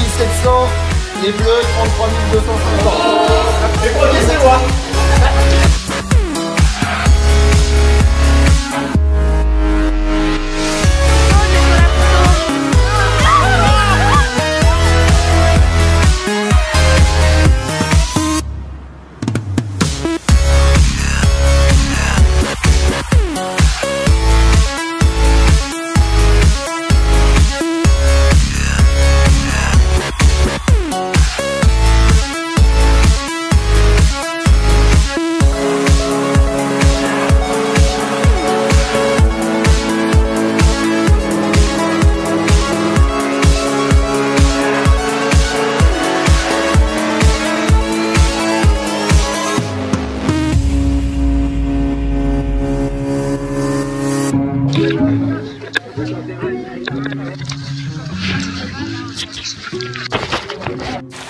700, les bleus 33 250. Les premiers, c'est moi. Thank you.